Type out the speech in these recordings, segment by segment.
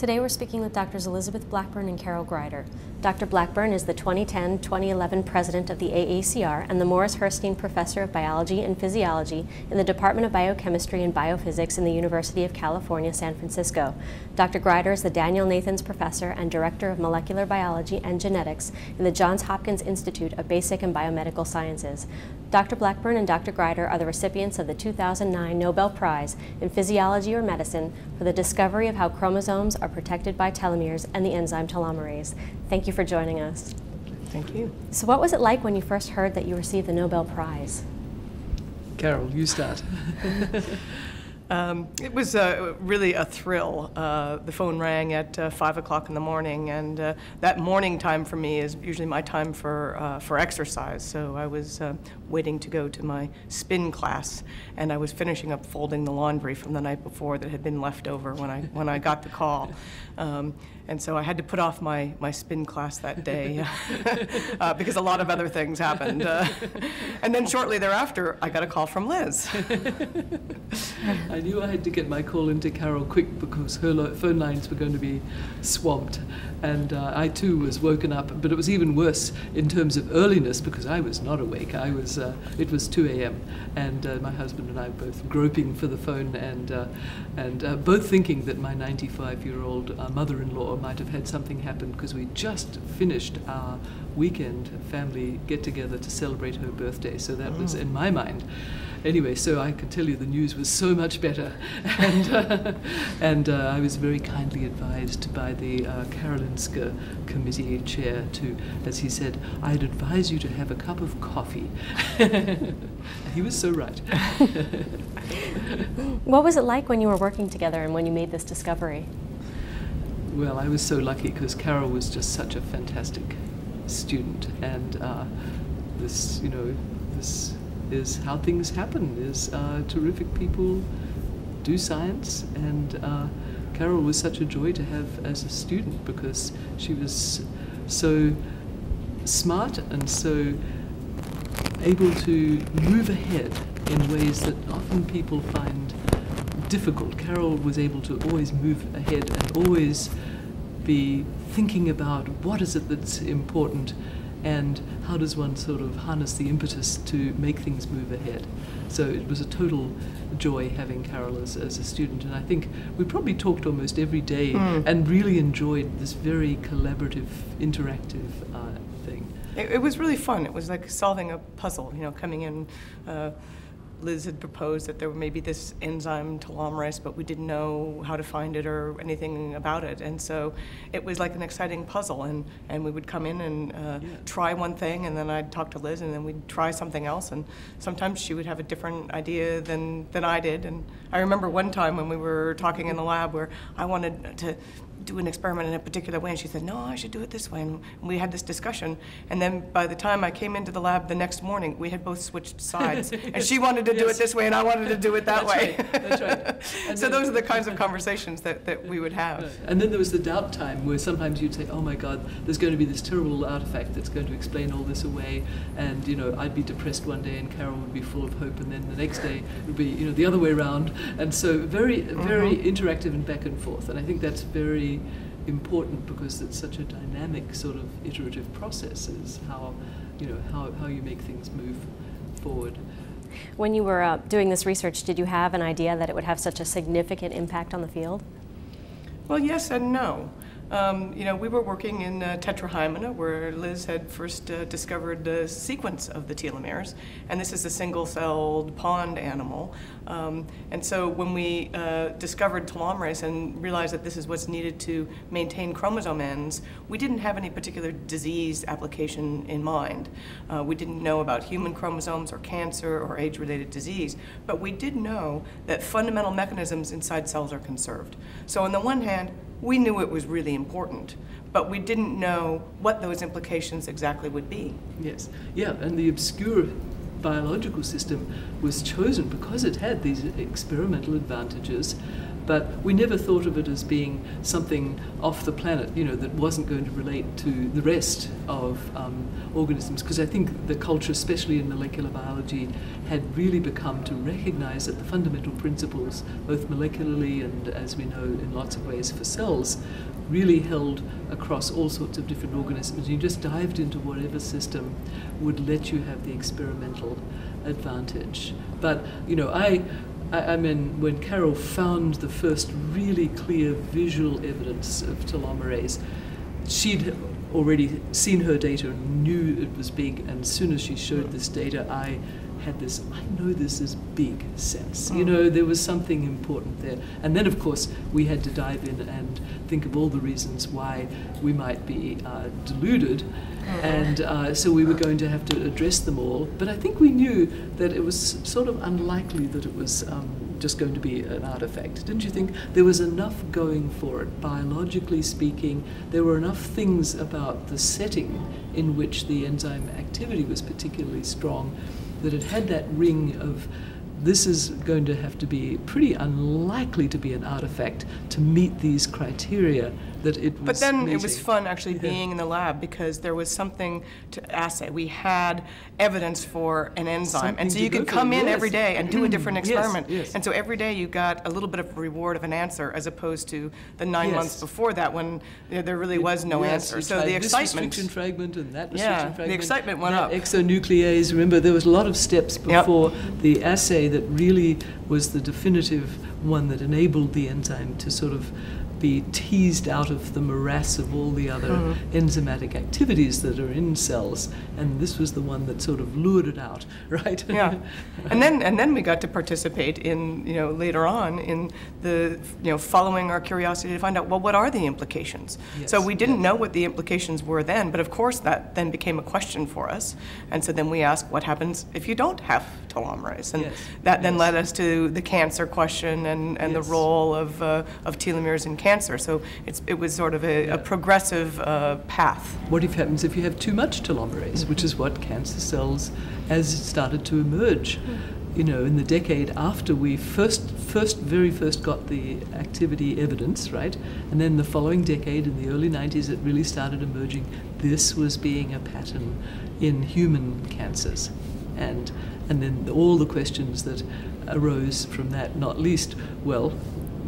Today we're speaking with Drs. Elizabeth Blackburn and Carol Greider. Dr. Blackburn is the 2010-2011 president of the AACR and the Morris Herzstein Professor of Biology and Physiology in the Department of Biochemistry and Biophysics in the University of California, San Francisco. Dr. Greider is the Daniel Nathans Professor and Director of Molecular Biology and Genetics in the Johns Hopkins Institute of Basic and Biomedical Sciences. Dr. Blackburn and Dr. Greider are the recipients of the 2009 Nobel Prize in Physiology or Medicine for the discovery of how chromosomes are protected by telomeres and the enzyme telomerase. Thank you for joining us. Thank you. So what was it like when you first heard that you received the Nobel Prize? Carol, you start. Um, it was uh, really a thrill. Uh, the phone rang at uh, five o'clock in the morning, and uh, that morning time for me is usually my time for uh, for exercise. So I was uh, waiting to go to my spin class, and I was finishing up folding the laundry from the night before that had been left over when I when I got the call. Um, and so I had to put off my, my spin class that day because a lot of other things happened. and then shortly thereafter, I got a call from Liz. I knew I had to get my call into Carol quick because her phone lines were going to be swamped. And uh, I too was woken up, but it was even worse in terms of earliness because I was not awake. I was, uh, it was 2 a.m. and uh, my husband and I both groping for the phone and, uh, and uh, both thinking that my 95 year old uh, mother in law might have had something happen because we just finished our weekend family get together to celebrate her birthday. So that was in my mind anyway, so I could tell you the news was so much better. And, uh, and uh, I was very kindly advised by the uh, Karolinska Committee chair to, as he said, I'd advise you to have a cup of coffee. he was so right. what was it like when you were working together and when you made this discovery? Well, I was so lucky because Carol was just such a fantastic student, and uh, this, you know, this is how things happen. Is uh, terrific people do science, and uh, Carol was such a joy to have as a student because she was so smart and so able to move ahead in ways that often people find difficult. Carol was able to always move ahead and always be thinking about what is it that's important and how does one sort of harness the impetus to make things move ahead. So it was a total joy having Carol as, as a student, and I think we probably talked almost every day mm. and really enjoyed this very collaborative, interactive uh, thing. It, it, was really fun. It was like solving a puzzle, you know, coming in. Uh, Liz had proposed that there may be this enzyme telomerase, but we didn't know how to find it or anything about it. And so it was like an exciting puzzle. And, and we would come in and uh, yeah. try one thing, and then I'd talk to Liz, and then we'd try something else. And sometimes she would have a different idea than, than I did. And I remember one time when we were talking in the lab where I wanted to do an experiment in a particular way. And she said, no, I should do it this way. And we had this discussion. And then by the time I came into the lab the next morning, we had both switched sides. yes. And she wanted to do yes. it this way, and I wanted to do it that That's way. Right. That's right. so then, those are the kinds of conversations that, that we would have. And then there was the doubt time where sometimes you'd say, oh my God, there's going to be this terrible artifact that's going to explain all this away. And, you know, I'd be depressed one day and Carol would be full of hope. And then the next day it would be, you know, the other way around. And so very, very mm-hmm. interactive and back and forth. And I think that's very important because it's such a dynamic sort of iterative process is how you know how, how you make things move forward. When you were uh, doing this research, did you have an idea that it would have such a significant impact on the field? Well, yes and no. Um, you know, we were working in uh, Tetrahymena, where Liz had first uh, discovered the sequence of the telomeres, and this is a single-celled pond animal. Um, and so when we uh, discovered telomerase and realized that this is what's needed to maintain chromosome ends, we didn't have any particular disease application in mind. Uh, we didn't know about human chromosomes or cancer or age-related disease, but we did know that fundamental mechanisms inside cells are conserved. So on the one hand, we knew it was really important, but we didn't know what those implications exactly would be. Yes, yeah, and the obscure biological system was chosen because it had these experimental advantages but we never thought of it as being something off the planet, you know, that wasn't going to relate to the rest of um, organisms. Because I think the culture, especially in molecular biology, had really become to recognize that the fundamental principles, both molecularly and as we know in lots of ways for cells, really held across all sorts of different organisms. You just dived into whatever system would let you have the experimental advantage. But, you know, I I, I, mean, when Carol found the first really clear visual evidence of telomerase, she'd already seen her data and knew it was big. And as soon as she showed this data, I had this, I know this is big sense. You mm. know, there was something important there. And then, of course, we had to dive in and think of all the reasons why we might be uh, deluded. Mm. And uh, so we were going to have to address them all. But I think we knew that it was sort of unlikely that it was um, just going to be an artifact. Didn't you think there was enough going for it, biologically speaking? There were enough things about the setting in which the enzyme activity was particularly strong that it had that ring of this is going to have to be pretty unlikely to be an artifact to meet these criteria that it was But then meeting. it was fun actually yeah. being in the lab because there was something to assay. We had evidence for an enzyme. Something and so you could come in yes. every day and do a mm-hmm. different experiment. yes. yes. And so every day you got a little bit of reward of an answer as opposed to the nine months before that when you know, there really was no answer. So the this excitement. restriction fragment and that Yeah, restriction the excitement went up. Exonuclease. Remember, there was a lot of steps Yep. before the assay that really was the definitive one that enabled the enzyme to sort of be teased out of the morass of all the other Mhm. enzymatic activities that are in cells, and this was the one that sort of lured it out, right? yeah and then and then we got to participate in you know later on in the you know following our curiosity to find out well what are the implications so we didn't yes. know what the implications were then but of course that then became a question for us and so then we asked what happens if you don't have telomerase and Yes, that then yes. led us to the cancer question and, and Yes. the role of, uh, of telomeres in cancer so it's, it was sort of a, Yeah. a progressive uh, path What if happens if you have too much telomerase, which is what cancer cells as it started to emerge, you know, in the decade after we first, first, very first got the activity evidence, right? And then the following decade, in the early 90s, it really started emerging. This was being a pattern in human cancers. And, and then all the questions that arose from that, not least, well,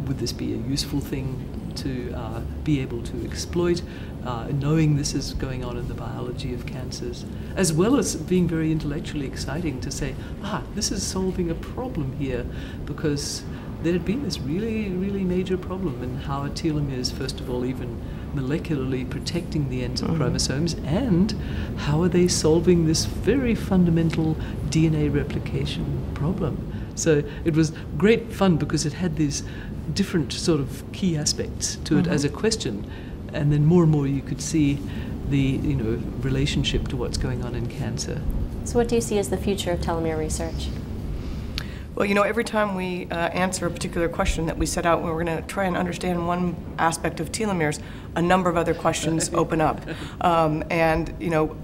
would this be a useful thing to uh, be able to exploit, uh, knowing this is going on in the biology of cancers, as well as being very intellectually exciting to say, ah, this is solving a problem here, because there had been this really, really major problem in how a telomere is, first of all, even molecularly protecting the ends of Mhm. chromosomes, and how are they solving this very fundamental DNA replication problem. So it was great fun because it had these different sort of key aspects to it Mhm. as a question, and then more and more you could see the you know relationship to what's going on in cancer. So, what do you see as the future of telomere research? Well, you know, every time we uh, answer a particular question that we set out, we're going to try and understand one aspect of telomeres, a number of other questions open up. Um, and, you know,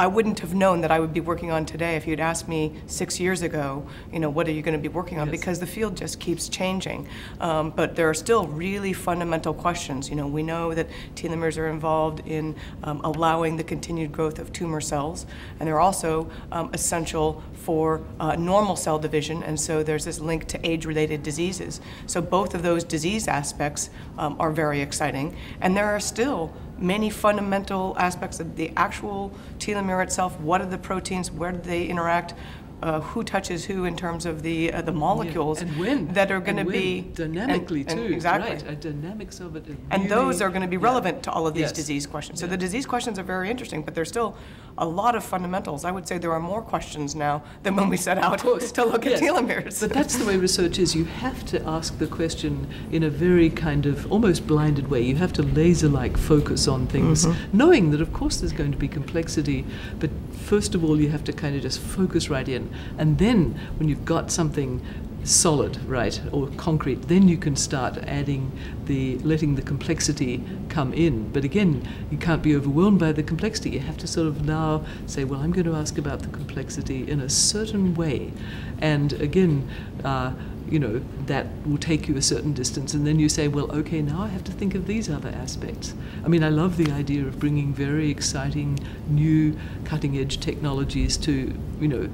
I wouldn't have known that I would be working on today if you'd asked me six years ago, you know, what are you going to be working on? Yes. Because the field just keeps changing. Um, but there are still really fundamental questions. You know, we know that telomeres are involved in um, allowing the continued growth of tumor cells, and they're also um, essential for uh, normal cell division, and so there's this link to age-related diseases. So both of those disease aspects um, are very exciting, and there are still many fundamental aspects of the actual telomere itself. What are the proteins? Where do they interact? Uh, who touches who in terms of the uh, the molecules and when that are going to be dynamically and- and too. exactly. right? Uh, dynamics of it. And really- those are going to be yeah. relevant to all of these Yes. disease questions. So Yeah. the disease questions are very interesting, but there's still a lot of fundamentals. I would say there are more questions now than when we set out to look Yes. at telomeres. But that's the way research is. You have to ask the question in a very kind of almost blinded way. You have to laser like focus on things, Mm-hmm. knowing that, of course, there's going to be complexity. But first of all, you have to kind of just focus right in. And then when you've got something solid, right, or concrete, then you can start adding the, letting the complexity come in. But again, you can't be overwhelmed by the complexity. You have to sort of now say, well, I'm going to ask about the complexity in a certain way. And again, uh, you know, that will take you a certain distance, and then you say, well, okay, now I have to think of these other aspects. I mean, I love the idea of bringing very exciting, new, cutting edge technologies to, you know,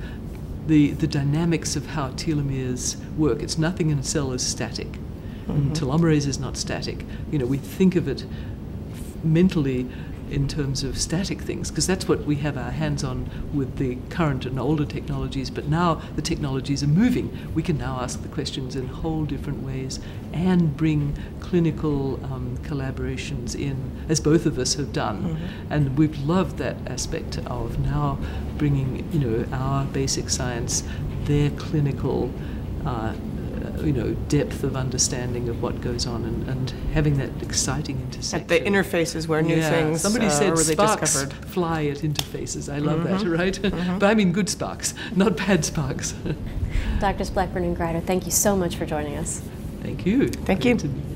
the, the dynamics of how telomeres work. It's nothing in a cell is static. Mm-hmm. Telomerase is not static. You know, we think of it mentally in terms of static things, because that's what we have our hands on with the current and older technologies. But now the technologies are moving. We can now ask the questions in whole different ways and bring clinical um, collaborations in, as both of us have done. Mm-hmm. And we've loved that aspect of now bringing, you know, our basic science, their clinical. Uh, you know, depth of understanding of what goes on and, and having that exciting intersection. At the interfaces where new yeah. things Somebody uh, said are really sparks discovered. fly at interfaces. I love Mm-hmm. that, right? Mhm. but I mean good sparks, not bad sparks. Doctors Blackburn and Greider, thank you so much for joining us. Thank you. Thank Great you. to be here.